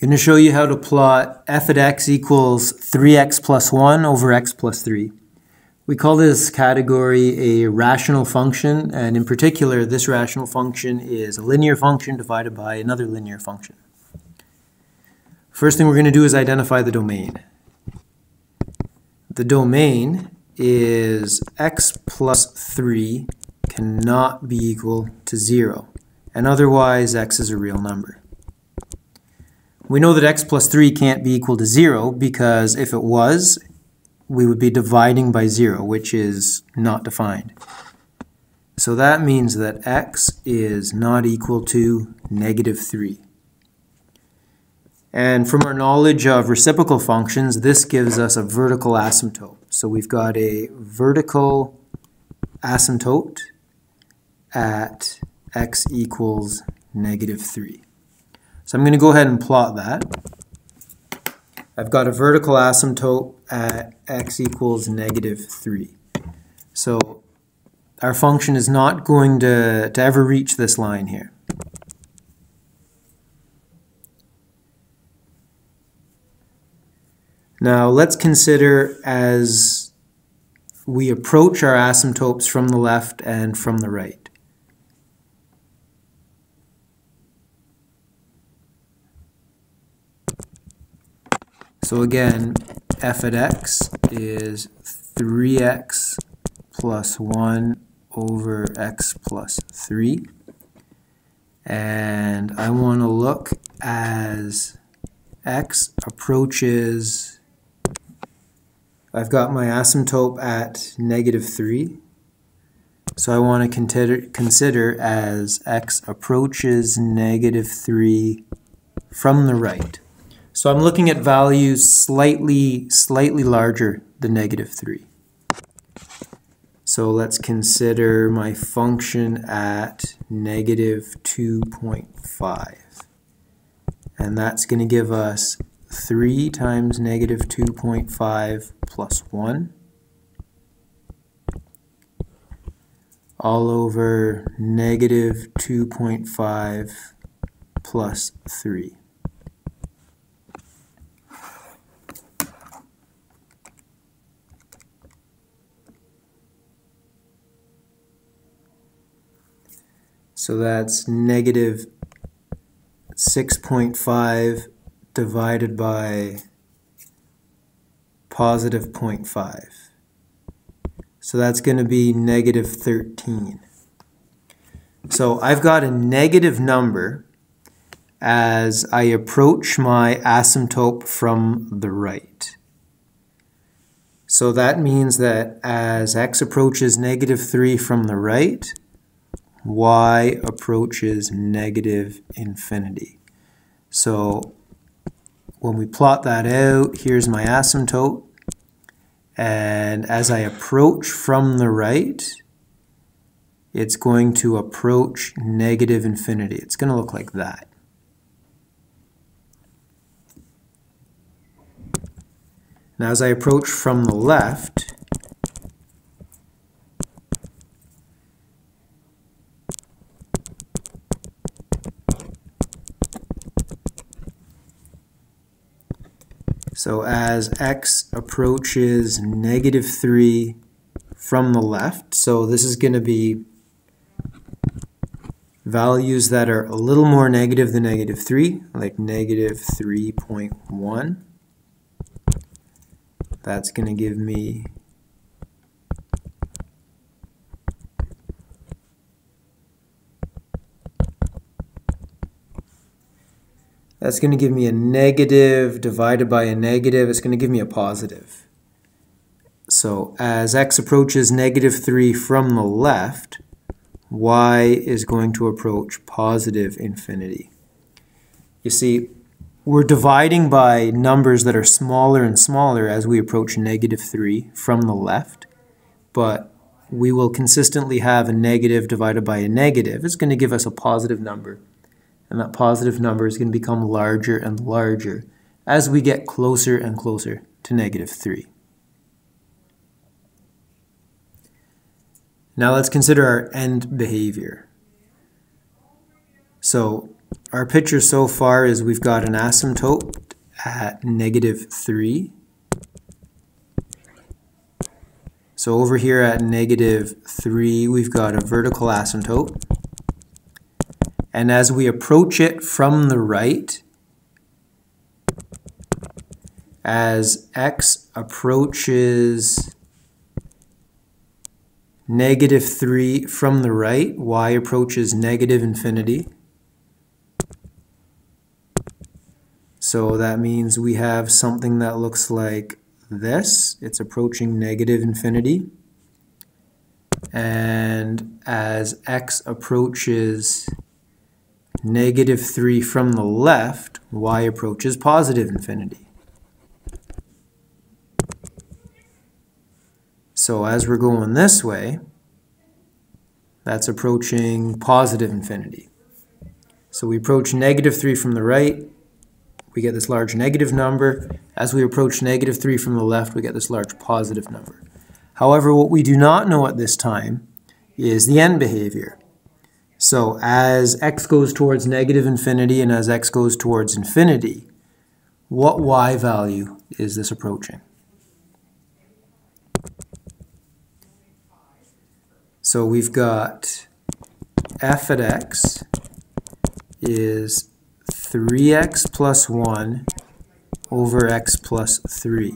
I'm going to show you how to plot f at x equals 3x plus 1 over x plus 3. We call this category a rational function, and in particular, this rational function is a linear function divided by another linear function. First thing we're going to do is identify the domain. The domain is x plus 3 cannot be equal to 0, and otherwise x is a real number. We know that x plus 3 can't be equal to 0 because if it was, we would be dividing by 0, which is not defined. So that means that x is not equal to negative 3. And from our knowledge of reciprocal functions, this gives us a vertical asymptote. So we've got a vertical asymptote at x equals negative 3. So I'm going to go ahead and plot that. I've got a vertical asymptote at x equals negative 3. So our function is not going to, to ever reach this line here. Now let's consider as we approach our asymptotes from the left and from the right. So again, f at x is 3x plus 1 over x plus 3. And I want to look as x approaches, I've got my asymptote at negative 3. So I want to consider, consider as x approaches negative 3 from the right. So I'm looking at values slightly, slightly larger than negative 3. So let's consider my function at negative 2.5. And that's going to give us 3 times negative 2.5 plus 1 all over negative 2.5 plus 3. So that's negative 6.5 divided by positive 0.5. So that's going to be negative 13. So I've got a negative number as I approach my asymptote from the right. So that means that as x approaches negative 3 from the right, y approaches negative infinity. So when we plot that out, here's my asymptote. And as I approach from the right, it's going to approach negative infinity. It's going to look like that. Now as I approach from the left, So as x approaches negative 3 from the left, so this is going to be values that are a little more negative than negative 3, like negative 3.1. That's going to give me That's going to give me a negative divided by a negative. It's going to give me a positive. So as x approaches negative 3 from the left, y is going to approach positive infinity. You see, we're dividing by numbers that are smaller and smaller as we approach negative 3 from the left, but we will consistently have a negative divided by a negative. It's going to give us a positive number and that positive number is going to become larger and larger as we get closer and closer to negative 3. Now let's consider our end behavior. So our picture so far is we've got an asymptote at negative 3. So over here at negative 3, we've got a vertical asymptote. And as we approach it from the right, as x approaches negative 3 from the right, y approaches negative infinity. So that means we have something that looks like this. It's approaching negative infinity. And as x approaches negative 3 from the left, y approaches positive infinity. So as we're going this way, that's approaching positive infinity. So we approach negative 3 from the right, we get this large negative number. As we approach negative 3 from the left, we get this large positive number. However, what we do not know at this time is the end behavior. So as x goes towards negative infinity and as x goes towards infinity, what y value is this approaching? So we've got f at x is 3x plus 1 over x plus 3.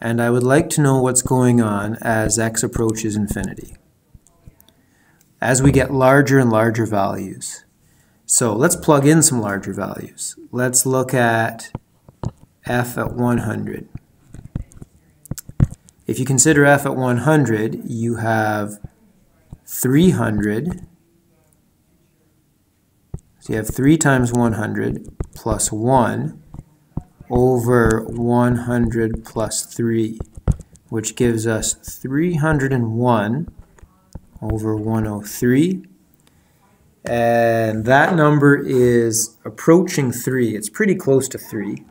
And I would like to know what's going on as x approaches infinity. As we get larger and larger values. So let's plug in some larger values. Let's look at f at 100. If you consider f at 100, you have 300. So you have 3 times 100 plus 1 over 100 plus 3, which gives us 301 over 103. And that number is approaching 3. It's pretty close to 3.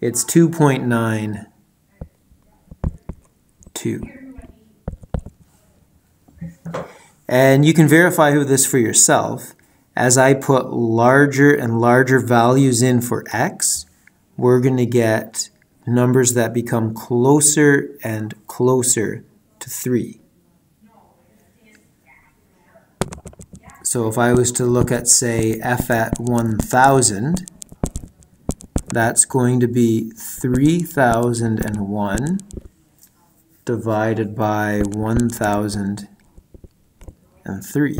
It's 2.9 2. And you can verify this for yourself. As I put larger and larger values in for x, we're going to get numbers that become closer and closer to 3. So if I was to look at, say, f at 1,000, that's going to be 3,001 divided by 1003.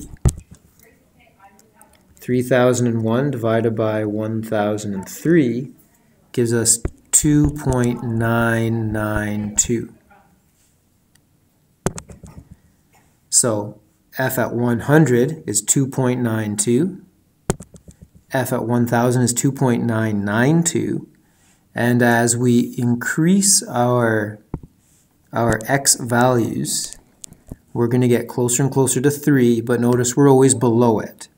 3001 divided by 1003 gives us 2.992. So f at 100 is 2.92. f at 1000 is 2.992. And as we increase our our x values, we're going to get closer and closer to 3, but notice we're always below it.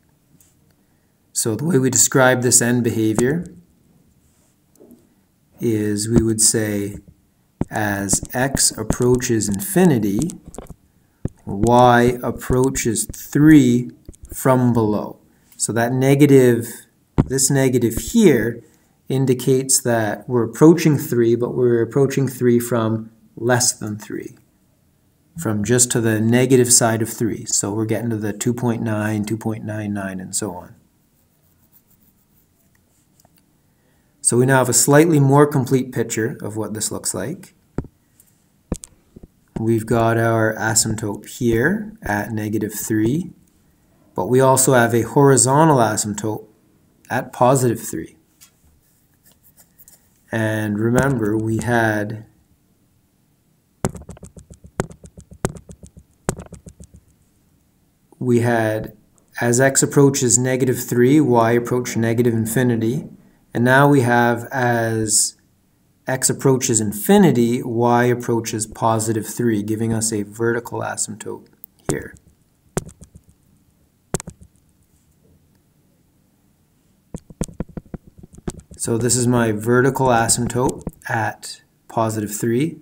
So the way we describe this end behavior is we would say as x approaches infinity, y approaches 3 from below. So that negative, this negative here indicates that we're approaching 3, but we're approaching 3 from less than 3 from just to the negative side of 3. So we're getting to the 2.9, 2.99, and so on. So we now have a slightly more complete picture of what this looks like. We've got our asymptote here at negative 3, but we also have a horizontal asymptote at positive 3. And remember, we had we had as x approaches negative 3, y approach negative infinity. And now we have as x approaches infinity, y approaches positive 3, giving us a vertical asymptote here. So this is my vertical asymptote at positive 3.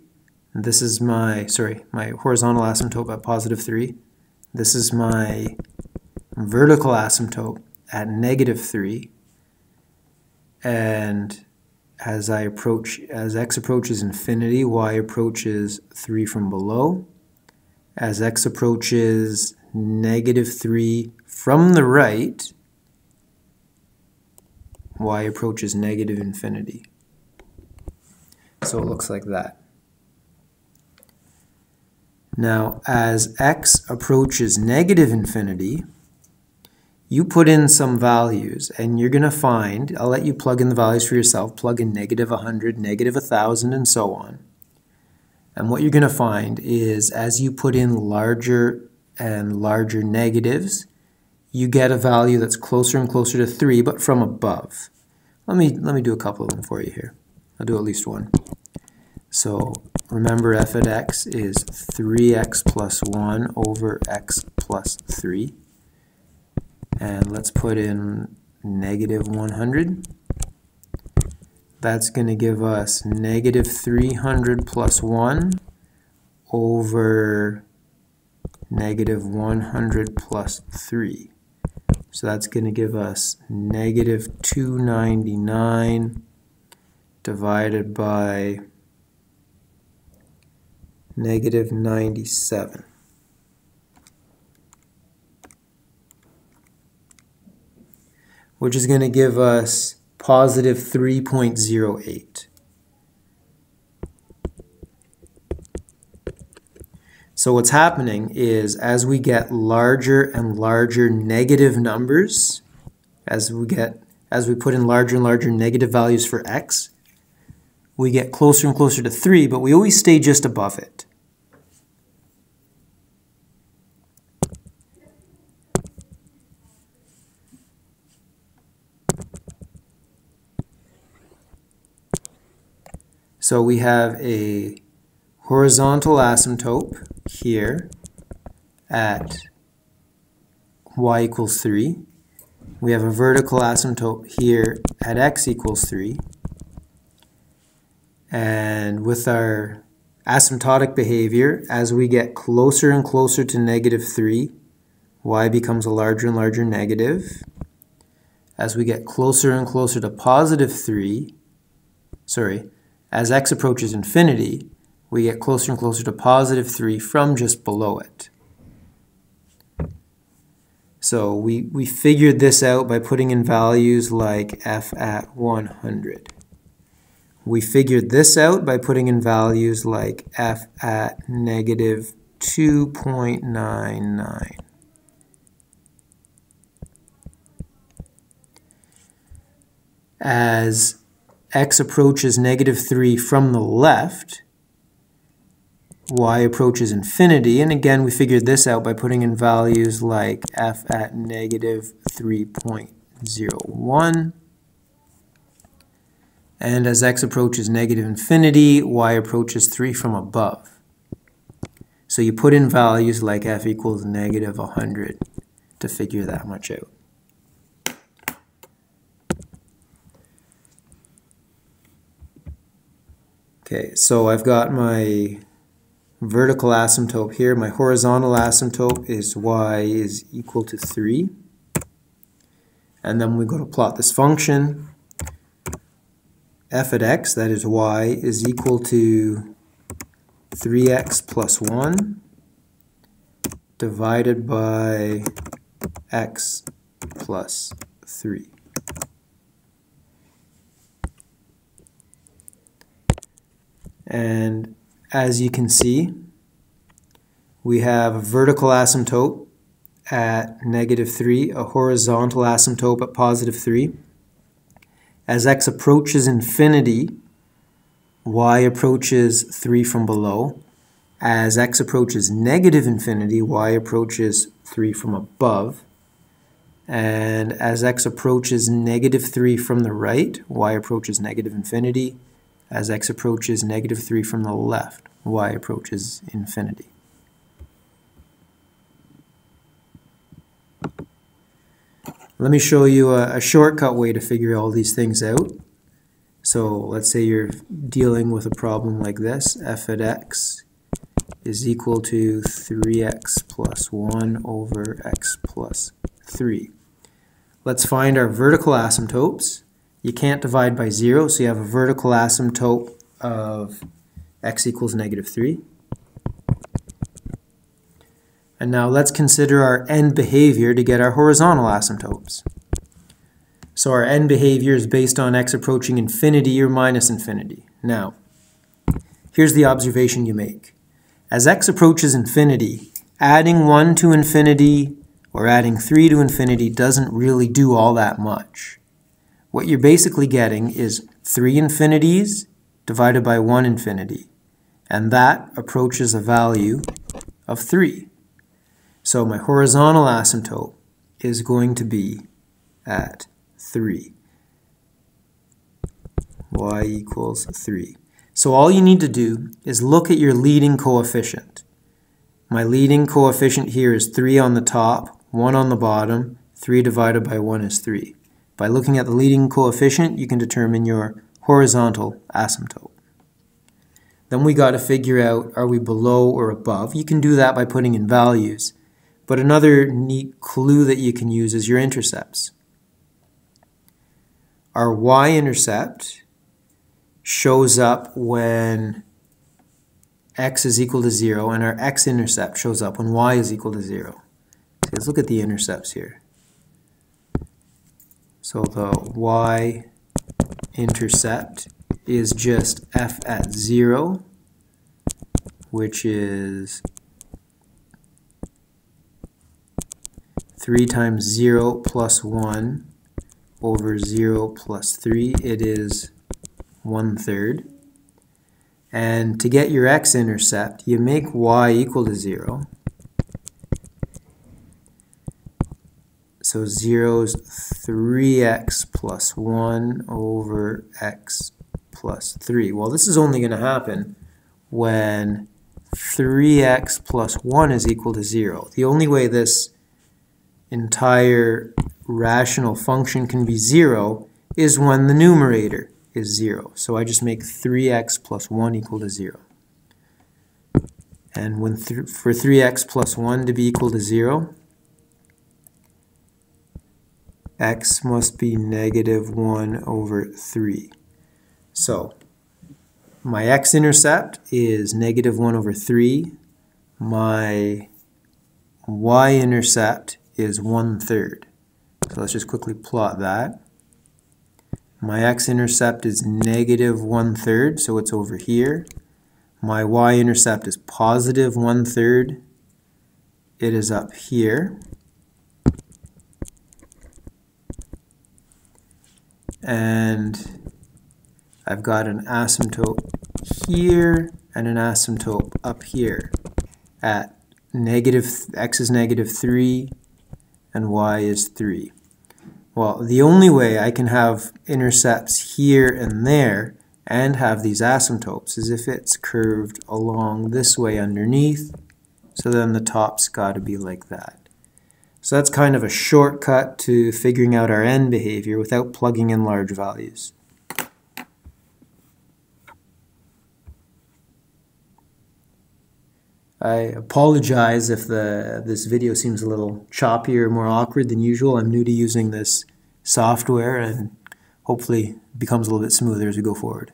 And this is my, sorry, my horizontal asymptote at positive 3. This is my vertical asymptote at negative 3 and as I approach, as x approaches infinity, y approaches 3 from below. As x approaches negative 3 from the right, y approaches negative infinity. So it looks like that. Now, as x approaches negative infinity, you put in some values and you're going to find, I'll let you plug in the values for yourself, plug in negative 100, negative 1,000, and so on. And what you're going to find is as you put in larger and larger negatives, you get a value that's closer and closer to 3, but from above. Let me, let me do a couple of them for you here. I'll do at least one. So remember f at x is 3x plus 1 over x plus 3 and let's put in negative 100. That's going to give us negative 300 plus 1 over negative 100 plus 3. So that's going to give us negative 299 divided by negative 97. Which is going to give us positive 3.08. So what's happening is as we get larger and larger negative numbers, as we get as we put in larger and larger negative values for x, we get closer and closer to 3, but we always stay just above it. So we have a horizontal asymptote here at y equals 3. We have a vertical asymptote here at x equals 3. And with our asymptotic behavior, as we get closer and closer to negative 3, y becomes a larger and larger negative. As we get closer and closer to positive 3, sorry, as x approaches infinity, we get closer and closer to positive 3 from just below it. So we, we figured this out by putting in values like f at 100. We figured this out by putting in values like f at negative 2.99. As x approaches negative 3 from the left, y approaches infinity, and again we figured this out by putting in values like f at negative 3.01, and as x approaches negative infinity, y approaches 3 from above. So you put in values like f equals negative 100 to figure that much out. Okay, so I've got my vertical asymptote here. My horizontal asymptote is y is equal to 3. And then we go to plot this function. f at x, that is y, is equal to 3x plus 1 divided by x plus 3. And as you can see, we have a vertical asymptote at negative 3, a horizontal asymptote at positive 3. As x approaches infinity, y approaches 3 from below. As x approaches negative infinity, y approaches 3 from above. And as x approaches negative 3 from the right, y approaches negative infinity. As x approaches negative 3 from the left, y approaches infinity. Let me show you a, a, shortcut way to figure all these things out. So let's say you're dealing with a problem like this. f at x is equal to 3x plus 1 over x plus 3. Let's find our vertical asymptotes. You can't divide by 0, so you have a vertical asymptote of x equals negative 3. And now let's consider our end behavior to get our horizontal asymptotes. So our end behavior is based on x approaching infinity or minus infinity. Now, here's the observation you make. As x approaches infinity, adding 1 to infinity or adding 3 to infinity doesn't really do all that much. What you're basically getting is 3 infinities divided by 1 infinity, and that approaches a value of 3. So my horizontal asymptote is going to be at 3. y equals 3. So all you need to do is look at your leading coefficient. My leading coefficient here is 3 on the top, 1 on the bottom, 3 divided by 1 is 3. By looking at the leading coefficient, you can determine your horizontal asymptote. Then we got to figure out, are we below or above? You can do that by putting in values. But another neat clue that you can use is your intercepts. Our y-intercept shows up when x is equal to 0, and our x-intercept shows up when y is equal to 0. So let's look at the intercepts here. So the y-intercept is just f at 0, which is 3 times 0 plus 1 over 0 plus 3, it is 1 third. And to get your x-intercept, you make y equal to 0. So 0 is 3x plus 1 over x plus 3. Well, this is only going to happen when 3x plus 1 is equal to 0. The only way this entire rational function can be 0 is when the numerator is 0. So I just make 3x plus 1 equal to 0. And when for 3x plus 1 to be equal to 0, x must be negative 1 over 3. So my x-intercept is negative 1 over 3. My y-intercept is one third. So let's just quickly plot that. My x-intercept is negative one third, so it's over here. My y-intercept is positive one third. It is up here. And I've got an asymptote here and an asymptote up here at negative, x is negative 3, and y is 3. Well, the only way I can have intercepts here and there and have these asymptotes is if it's curved along this way underneath, so then the top's got to be like that. So that's kind of a shortcut to figuring out our end behavior without plugging in large values. I apologize if the this video seems a little choppy or more awkward than usual. I'm new to using this software and hopefully becomes a little bit smoother as we go forward.